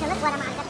ಕೆಲಸ ಮಾಡ